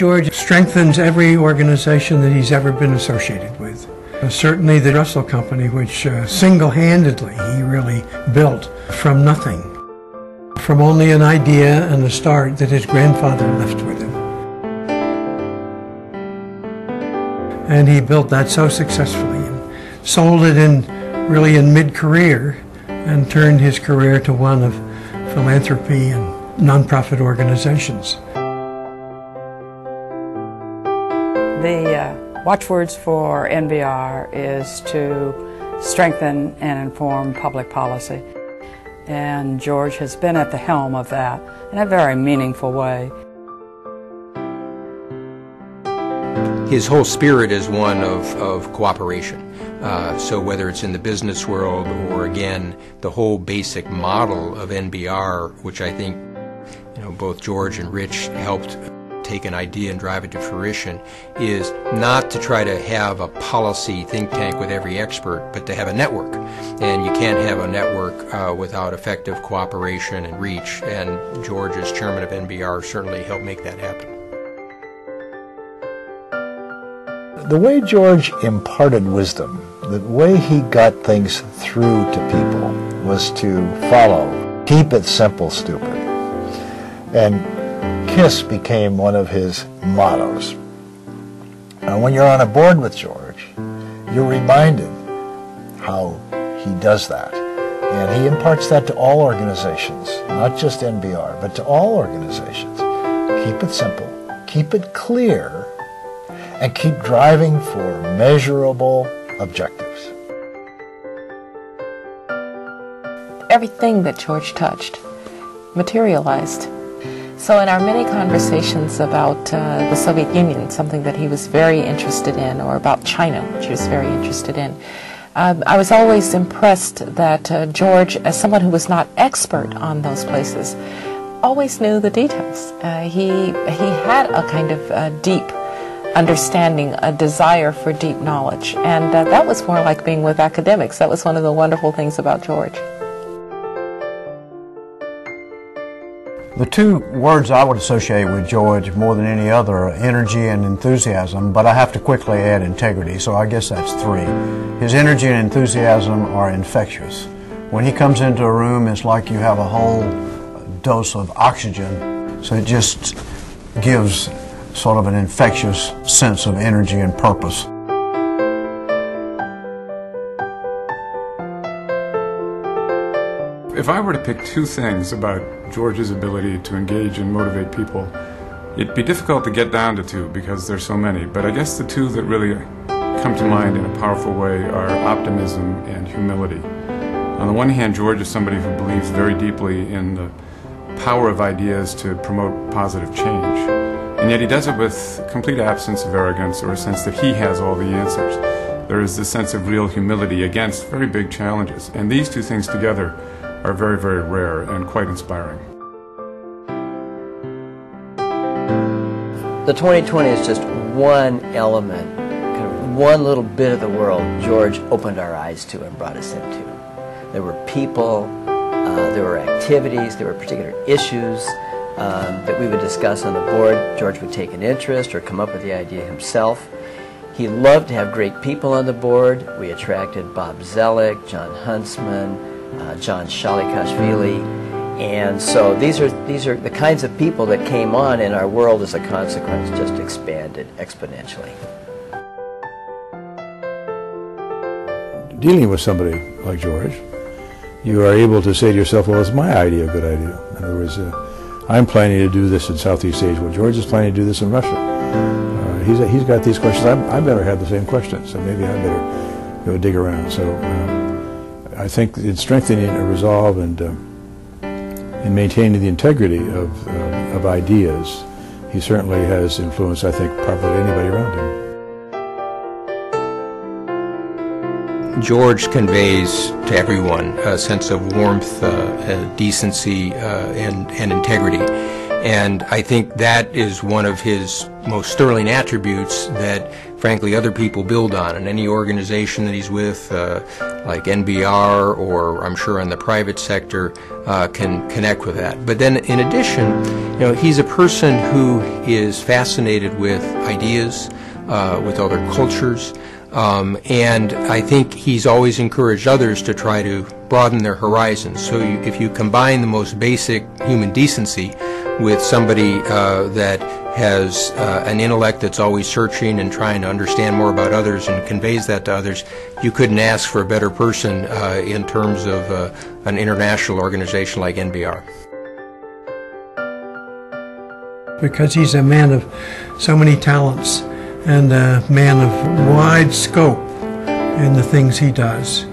George strengthens every organization that he's ever been associated with. Uh, certainly the Russell Company, which uh, single-handedly he really built from nothing, from only an idea and a start that his grandfather left with him. And he built that so successfully and sold it in really in mid-career and turned his career to one of philanthropy and nonprofit organizations. The uh, watchwords for NBR is to strengthen and inform public policy. And George has been at the helm of that in a very meaningful way. His whole spirit is one of, of cooperation. Uh, so whether it's in the business world or again the whole basic model of NBR, which I think you know both George and Rich helped take an idea and drive it to fruition, is not to try to have a policy think tank with every expert, but to have a network. And you can't have a network uh, without effective cooperation and reach. And George, as chairman of NBR, certainly helped make that happen. The way George imparted wisdom, the way he got things through to people was to follow, keep it simple, stupid. And KISS became one of his mottos. And when you're on a board with George, you're reminded how he does that. And he imparts that to all organizations, not just NBR, but to all organizations. Keep it simple, keep it clear, and keep driving for measurable objectives. Everything that George touched materialized. So, in our many conversations about uh, the Soviet Union, something that he was very interested in, or about China, which he was very interested in, um, I was always impressed that uh, George, as someone who was not expert on those places, always knew the details. Uh, he he had a kind of uh, deep understanding, a desire for deep knowledge. And uh, that was more like being with academics. That was one of the wonderful things about George. The two words I would associate with George more than any other are energy and enthusiasm, but I have to quickly add integrity, so I guess that's three. His energy and enthusiasm are infectious. When he comes into a room, it's like you have a whole dose of oxygen, so it just gives sort of an infectious sense of energy and purpose. If I were to pick two things about George's ability to engage and motivate people, it'd be difficult to get down to two because there's so many, but I guess the two that really come to mind in a powerful way are optimism and humility. On the one hand, George is somebody who believes very deeply in the power of ideas to promote positive change. And yet he does it with complete absence of arrogance or a sense that he has all the answers. There is this sense of real humility against very big challenges. And these two things together are very, very rare and quite inspiring. The 2020 is just one element, kind of one little bit of the world George opened our eyes to and brought us into. There were people, uh, there were activities, there were particular issues um, that we would discuss on the board. George would take an interest or come up with the idea himself. He loved to have great people on the board. We attracted Bob Zoellick, Jon Huntsman, uh, John Shalikashvili. And so these are, these are the kinds of people that came on and our world as a consequence just expanded exponentially. Dealing with somebody like George, you are able to say to yourself, well, is my idea a good idea? In other words, uh, I'm planning to do this in Southeast Asia. Well, George is planning to do this in Russia. Uh, he's, he's got these questions. I'm, I better have the same questions, so maybe I better go dig around. So um, I think in strengthening a resolve and um, in maintaining the integrity of, uh, of ideas, he certainly has influenced, I think, probably anybody around him. George conveys to everyone a sense of warmth, uh, decency, uh, and, and integrity. And I think that is one of his most sterling attributes that frankly, other people build on. And any organization that he's with, uh, like NBR or I'm sure in the private sector, uh, can connect with that. But then, in addition, you know, he's a person who is fascinated with ideas, uh, with other cultures. Um, and I think he's always encouraged others to try to broaden their horizons. So you, if you combine the most basic human decency with somebody uh, that has uh, an intellect that's always searching and trying to understand more about others and conveys that to others, you couldn't ask for a better person uh, in terms of uh, an international organization like NBR. Because he's a man of so many talents and a man of wide scope in the things he does.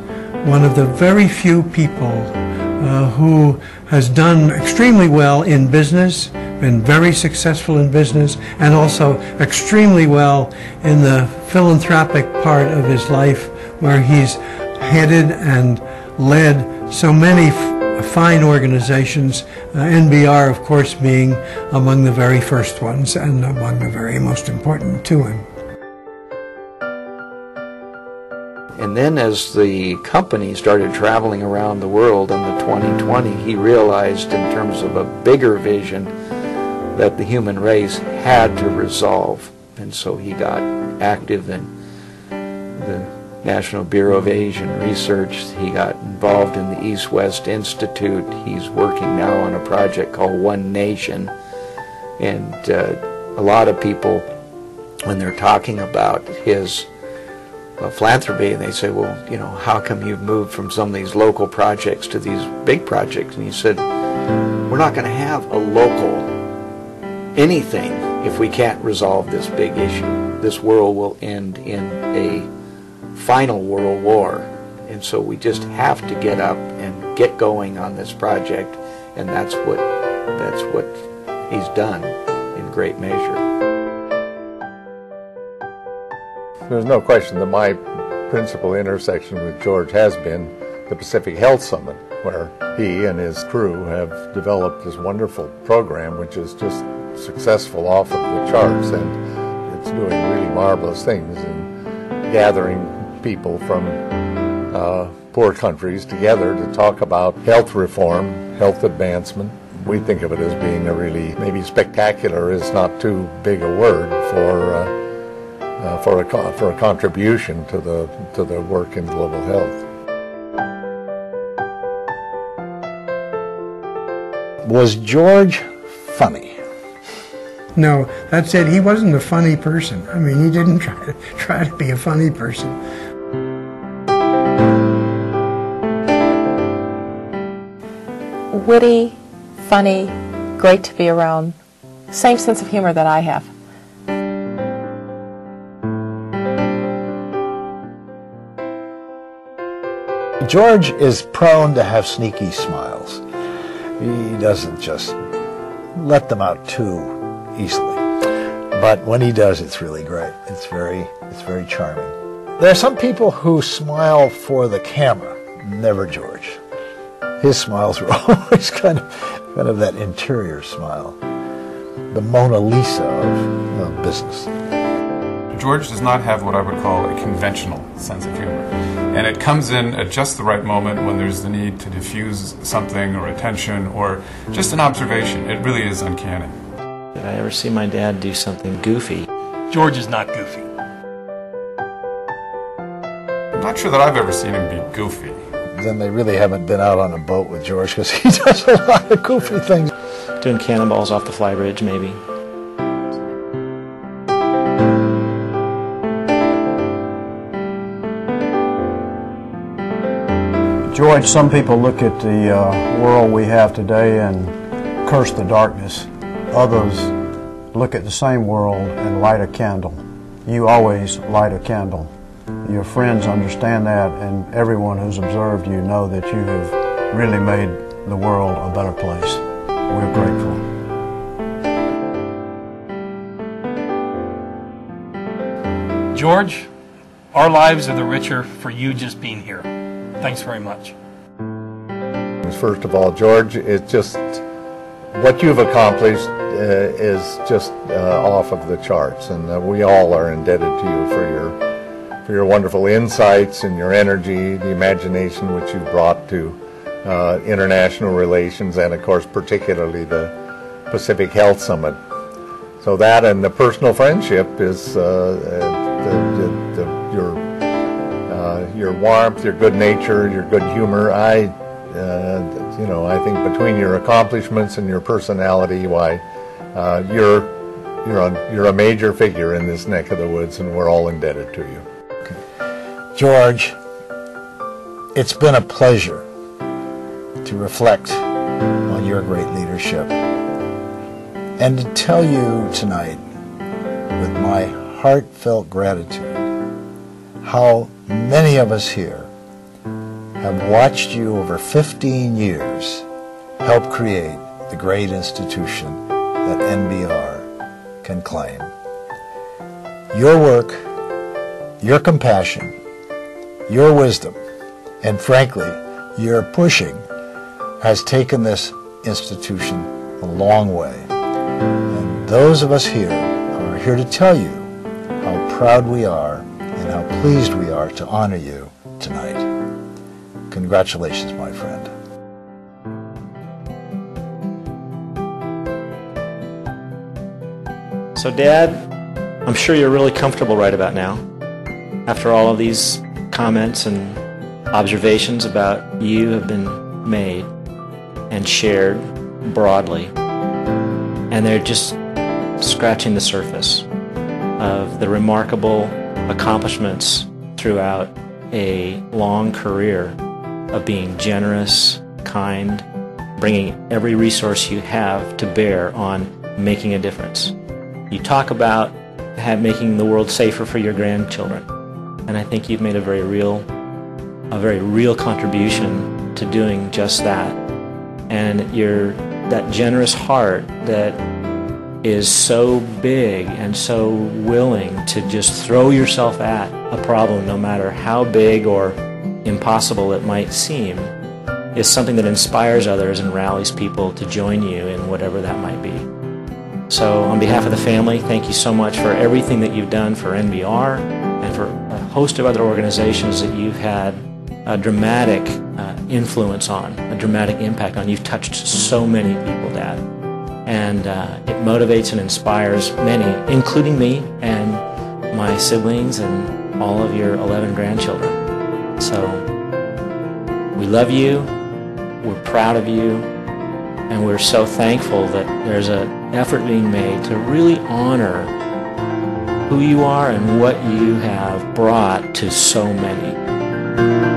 One of the very few people uh, who has done extremely well in business, been very successful in business, and also extremely well in the philanthropic part of his life where he's headed and led so many fine organizations, uh, NBR, of course, being among the very first ones and among the very most important to him. And then as the company started traveling around the world in the 2020, he realized in terms of a bigger vision that the human race had to resolve. And so he got active in the National Bureau of Asian Research. He got involved in the East-West Institute. He's working now on a project called One Nation. And uh, a lot of people, when they're talking about his Uh, philanthropy, and they say, well, you know, how come you've moved from some of these local projects to these big projects? And he said, we're not going to have a local anything if we can't resolve this big issue. This world will end in a final world war. And so we just have to get up and get going on this project. And that's what, that's what he's done in great measure. There's no question that my principal intersection with George has been the Pacific Health Summit, where he and his crew have developed this wonderful program, which is just successful off of the charts, and it's doing really marvelous things in gathering people from uh, poor countries together to talk about health reform, health advancement. We think of it as being a really, maybe spectacular is not too big a word for uh, uh, for a for a contribution to the to the work in global health. Was George funny? No, that said, he wasn't a funny person. I mean, he didn't try to try to be a funny person. Witty, funny, great to be around. Same sense of humor that I have. George is prone to have sneaky smiles. He doesn't just let them out too easily. But when he does, it's really great. It's very, it's very charming. There are some people who smile for the camera. Never George. His smiles were always kind of, kind of that interior smile. The Mona Lisa of, of business. George does not have what I would call a conventional sense of humor. And it comes in at just the right moment when there's the need to diffuse something or attention or just an observation. It really is uncanny. Did I ever see my dad do something goofy? George is not goofy. I'm not sure that I've ever seen him be goofy. Then they really haven't been out on a boat with George because he does a lot of goofy things. Doing cannonballs off the flybridge, maybe. George, some people look at the uh, world we have today and curse the darkness. Others look at the same world and light a candle. You always light a candle. Your friends understand that, and everyone who's observed you know that you have really made the world a better place. We're grateful. George, our lives are the richer for you just being here. Thanks very much. First of all, George it's just what you've accomplished uh, is just uh, off of the charts, and uh, we all are indebted to you for your for your wonderful insights and your energy, the imagination which you've brought to uh, international relations, and of course, particularly the Pacific Health Summit. So that and the personal friendship is uh, the, the, uh, your warmth, your good nature, your good humor. I, uh, you know, I think between your accomplishments and your personality, why, uh, you're you're a, you're a major figure in this neck of the woods, and we're all indebted to you. George, it's been a pleasure to reflect on your great leadership and to tell you tonight with my heartfelt gratitude how many of us here have watched you over 15 years help create the great institution that NBR can claim. Your work, your compassion, your wisdom, and frankly, your pushing has taken this institution a long way. And those of us here are here to tell you how proud we are and how pleased we are to honor you tonight. Congratulations, my friend. So, Dad, I'm sure you're really comfortable right about now. After all of these comments and observations about you have been made and shared broadly, and they're just scratching the surface of the remarkable accomplishments throughout a long career of being generous, kind, bringing every resource you have to bear on making a difference. You talk about making the world safer for your grandchildren, and I think you've made a very real, a very real contribution to doing just that. And your that generous heart that is so big and so willing to just throw yourself at a problem, no matter how big or impossible it might seem, is something that inspires others and rallies people to join you in whatever that might be. So, on behalf of the family, thank you so much for everything that you've done for NBR and for a host of other organizations that you've had a dramatic uh, influence on, a dramatic impact on. You've touched so many people, Dad. And uh, it motivates and inspires many, including me and my siblings and all of your 11 grandchildren. So, we love you, we're proud of you, and we're so thankful that there's an effort being made to really honor who you are and what you have brought to so many.